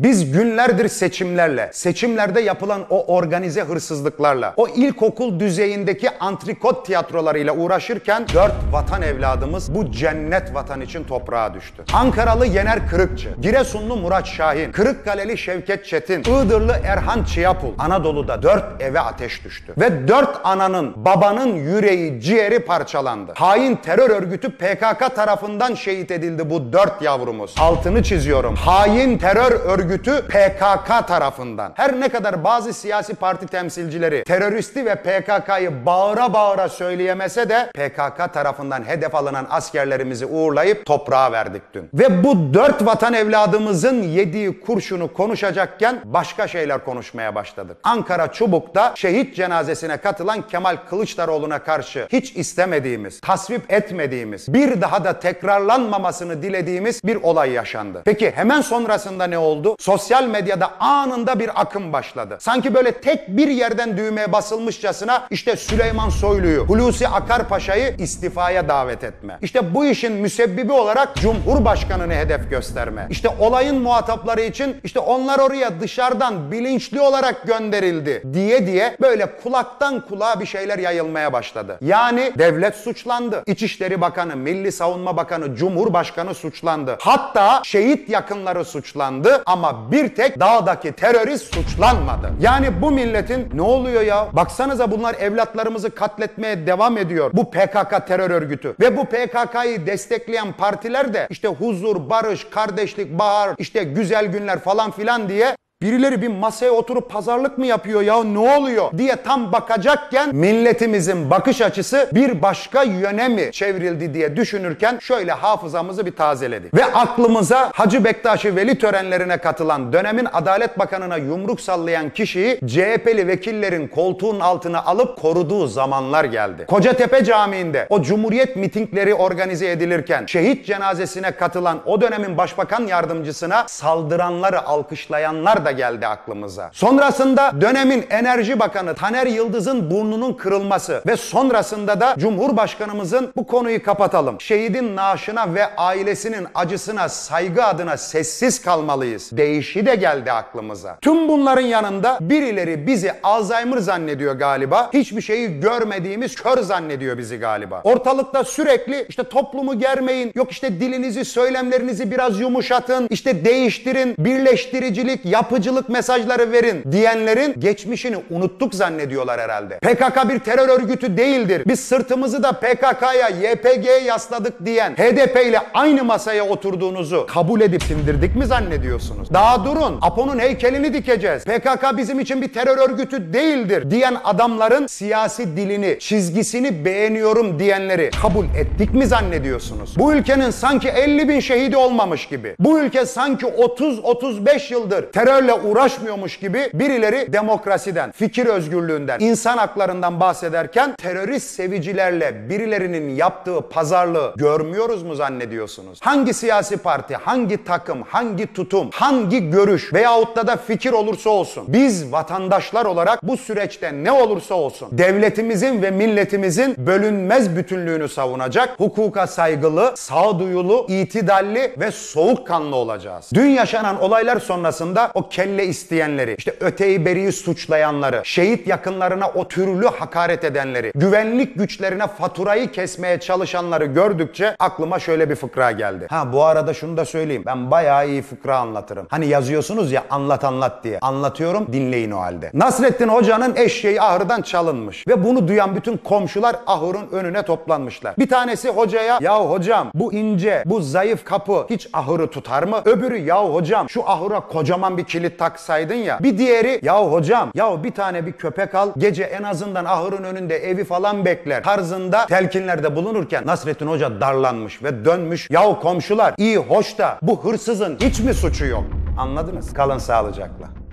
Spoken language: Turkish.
Biz günlerdir seçimlerle, seçimlerde yapılan o organize hırsızlıklarla, o ilkokul düzeyindeki antrikot tiyatrolarıyla uğraşırken dört vatan evladımız bu cennet vatan için toprağa düştü. Ankaralı Yener Kırıkçı, Giresunlu Murat Şahin, Kırıkkaleli Şevket Çetin, Iğdırlı Erhan Çiyapul, Anadolu'da dört eve ateş düştü. Ve dört ananın, babanın yüreği, ciğeri parçalandı. Hain terör örgütü PKK tarafından şehit edildi bu dört yavrumuz. Altını çiziyorum. Hain terör örgütü PKK tarafından. Her ne kadar bazı siyasi parti temsilcileri teröristi ve PKK'yı bağıra bağıra söyleyemese de PKK tarafından hedef alınan askerlerimizi uğurlayıp toprağa verdik dün. Ve bu dört vatan evladımızın yediği kurşunu konuşacakken başka şeyler konuşmaya başladık. Ankara Çubuk'ta şehit cenazesine katılan Kemal Kılıçdaroğlu'na karşı hiç istemediğimiz, tasvip etmediğimiz, bir daha da tekrarlanmamasını dilediğimiz bir olay yaşandı. Peki hemen sonrasında ne oldu? Sosyal medyada anında bir akım başladı. Sanki böyle tek bir yerden düğmeye basılmışçasına işte Süleyman Soylu'yu, Hulusi Akarpaşa'yı istifaya davet etme. İşte bu işin müsebbibi olarak Cumhurbaşkanı'nı hedef gösterme. İşte olayın muhatapları için işte onlar oraya dışarıdan bilinçli olarak gönderildi diye diye böyle kulaktan kulağa bir şeyler yayılmaya başladı. Yani devlet suçlandı. İçişleri Bakanı, Milli Savunma Bakanı, Cumhurbaşkanı suçlandı. Hatta şehit yakınları suçlandı ama bir tek dağdaki terörist suçlanmadı. Yani bu milletin ne oluyor ya? Baksanıza bunlar evlatlarımızı katletmeye devam ediyor. Bu PKK terör örgütü. Ve bu PKK'yı destekleyen partiler de işte huzur, barış, kardeşlik, bahar, işte güzel günler falan filan diye Birileri bir masaya oturup pazarlık mı yapıyor ya ne oluyor diye tam bakacakken milletimizin bakış açısı bir başka yöne mi çevrildi diye düşünürken şöyle hafızamızı bir tazeledik. Ve aklımıza Hacı Bektaşi veli törenlerine katılan dönemin Adalet Bakanı'na yumruk sallayan kişiyi CHP'li vekillerin koltuğun altına alıp koruduğu zamanlar geldi. Kocatepe Camii'nde o Cumhuriyet mitingleri organize edilirken şehit cenazesine katılan o dönemin başbakan yardımcısına saldıranları alkışlayanlar da geldi aklımıza. Sonrasında dönemin Enerji Bakanı Taner Yıldız'ın burnunun kırılması ve sonrasında da Cumhurbaşkanımızın bu konuyu kapatalım. Şehidin naaşına ve ailesinin acısına saygı adına sessiz kalmalıyız. Değişi de geldi aklımıza. Tüm bunların yanında birileri bizi Alzheimer zannediyor galiba. Hiçbir şeyi görmediğimiz kör zannediyor bizi galiba. Ortalıkta sürekli işte toplumu germeyin, yok işte dilinizi, söylemlerinizi biraz yumuşatın, işte değiştirin, birleştiricilik, yapıcılık mesajları verin diyenlerin geçmişini unuttuk zannediyorlar herhalde. PKK bir terör örgütü değildir. Biz sırtımızı da PKK'ya, YPG'ye yasladık diyen HDP ile aynı masaya oturduğunuzu kabul edip sindirdik mi zannediyorsunuz? Daha durun. Apo'nun heykelini dikeceğiz. PKK bizim için bir terör örgütü değildir diyen adamların siyasi dilini, çizgisini beğeniyorum diyenleri kabul ettik mi zannediyorsunuz? Bu ülkenin sanki 50 bin şehidi olmamış gibi. Bu ülke sanki 30-35 yıldır terörle uğraşmıyormuş gibi birileri demokrasiden, fikir özgürlüğünden, insan haklarından bahsederken terörist sevicilerle birilerinin yaptığı pazarlığı görmüyoruz mu zannediyorsunuz? Hangi siyasi parti, hangi takım, hangi tutum, hangi görüş veyahut da da fikir olursa olsun biz vatandaşlar olarak bu süreçte ne olursa olsun devletimizin ve milletimizin bölünmez bütünlüğünü savunacak, hukuka saygılı, sağduyulu, itidalli ve soğukkanlı olacağız. Dün yaşanan olaylar sonrasında o kelle isteyenleri, işte öteyi beriyi suçlayanları, şehit yakınlarına o türlü hakaret edenleri, güvenlik güçlerine faturayı kesmeye çalışanları gördükçe aklıma şöyle bir fıkra geldi. Ha bu arada şunu da söyleyeyim. Ben bayağı iyi fıkra anlatırım. Hani yazıyorsunuz ya anlat anlat diye. Anlatıyorum dinleyin o halde. Nasrettin Hoca'nın eşeği ahırdan çalınmış ve bunu duyan bütün komşular ahırın önüne toplanmışlar. Bir tanesi hocaya ya hocam bu ince, bu zayıf kapı hiç ahırı tutar mı? Öbürü ya hocam şu ahıra kocaman bir kilit taksaydın ya. Bir diğeri ya hocam ya bir tane bir köpek al gece en azından ahırın önünde evi falan bekler tarzında telkinlerde bulunurken Nasrettin Hoca darlanmış ve dönmüş. Yahu komşular iyi hoş da bu hırsızın hiç mi suçu yok? Anladınız? Kalın sağlıcakla.